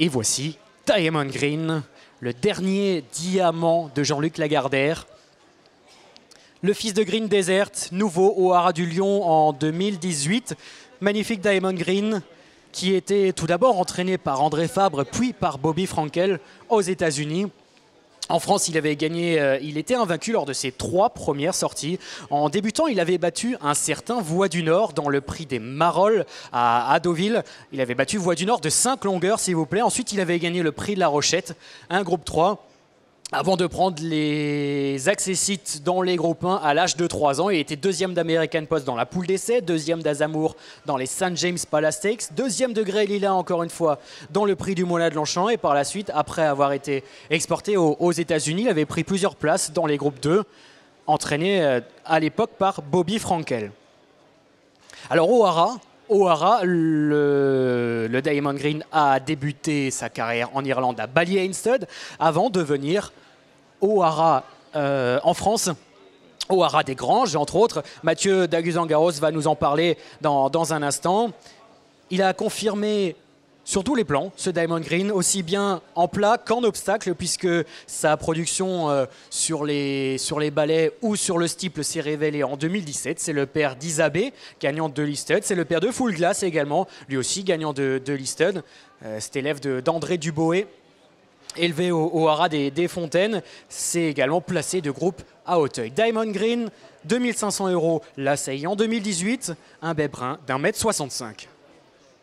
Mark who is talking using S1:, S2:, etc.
S1: Et voici Diamond Green, le dernier diamant de Jean-Luc Lagardère. Le fils de Green Desert, nouveau au Haras du Lion en 2018. Magnifique Diamond Green, qui était tout d'abord entraîné par André Fabre, puis par Bobby Frankel aux États-Unis. En France, il avait gagné, euh, il était invaincu lors de ses trois premières sorties. En débutant, il avait battu un certain Voix du Nord dans le prix des Marolles à, Deauville. Il avait battu Voix du Nord de 5 longueurs, s'il vous plaît. Ensuite, il avait gagné le prix de la Rochette, un groupe 3 avant de prendre les accessites dans les groupes 1 à l'âge de 3 ans. Il était deuxième d'American Post dans la poule d'essai, deuxième d'Azamour dans les St. James Palace Stakes, deuxième de Grey Lila encore une fois dans le prix du Moulin de Longchamp. Et par la suite, après avoir été exporté aux, États-Unis, il avait pris plusieurs places dans les groupes 2, entraîné euh, à l'époque par Bobby Frankel. Alors O'Hara, O'Hara, le, Diamond Green a débuté sa carrière en Irlande à Ballyshead avant de venir O'Hara euh, en France. O'Hara des Granges, entre autres. Mathieu Daguzangaros va nous en parler dans, dans un instant. Il a confirmé sur tous les plans, ce Diamond Green, aussi bien en plat qu'en obstacle, puisque sa production euh, sur, les, sur balais ou sur le steeple s'est révélée en 2017. C'est le père d'Isabé, gagnant de Listed. C'est le père de Full Glass également, lui aussi gagnant de, de Listed. Euh, c'est élève d'André Duboé, élevé au, haras des, Fontaines. C'est également placé de groupe à Hauteuil. Diamond Green, 2500 euros la en 2018, un brun d'un mètre 65.